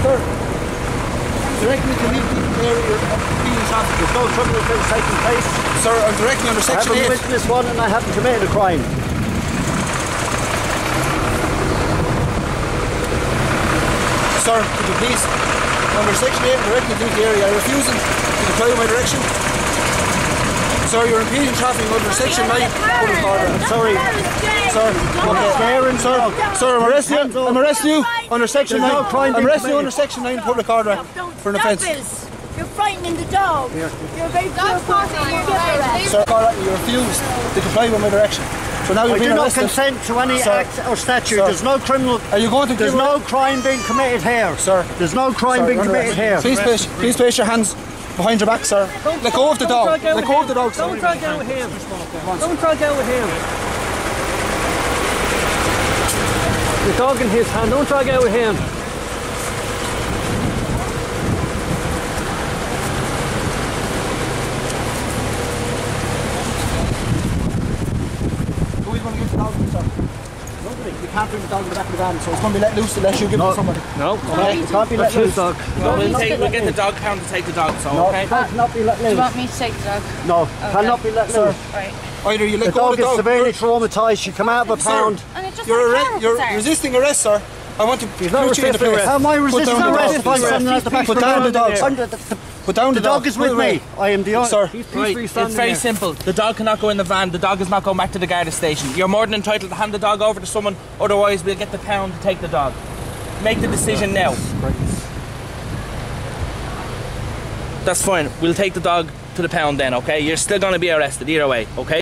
third. Directly connected to Queen's There's No criminal offence taking place. Sir, I'm directly under section 8. I haven't witnessed one and I haven't committed a crime. Sir, could you please, under section 8, directly to the area, I refuse to follow my direction. Sir, you're impeding traffic under section 9, public order. Sorry. Okay. Staring Sir, sir, I'm arresting you. I'm arresting you under section There's 9. no I'm arresting you under section 9 public order for an offence. You're frightening the dog. You're a very poor person. You're different. Sir, you refused to comply with my direction. So now I you're do being not arrested. consent to any Sir. act or statute. Sir. There's no criminal. Are you going to There's no crime being committed here. Sir. There's no crime Sir, being you're committed here. arrest. Please place, please place your hands behind your back, sir. Let go of the dog. Let go of the dog, sir. Don't try to go with him. Don't try to go with him. The dog in his hand. Don't try to go with him. Who you going to give the dog sir? Nobody. You can't bring the dog in the back of the van, so it's going to be let loose unless you give it to somebody. No, Okay. it can't be let That's loose. dog. Well, we'll, take, we'll get the dog pound to take the dog, so No, okay? it cannot be let Do you loose. want me to take the dog? No, cannot be let loose. Right. Either you let The go of dog the is severely traumatised. You come out of a pound. And it just You're, arre- you're officer. resisting arrest, sir. I want to He's not put you in the resisting place. arrest. How am I Put resisting down the arrest if I'm sir. standing at the back of the down the dog, sir. Under the- the- Put down the, The dog is with Put me. I am the owner. Sir. He's Right, it's very there. simple. The dog cannot go in the van. The dog is not going back to the Garda station. You're more than entitled to hand the dog over to someone. Otherwise, we'll get the pound to take the dog. Make the decision now. That's fine. We'll take the dog to the pound then. Okay? You're still going to be arrested either way. Okay?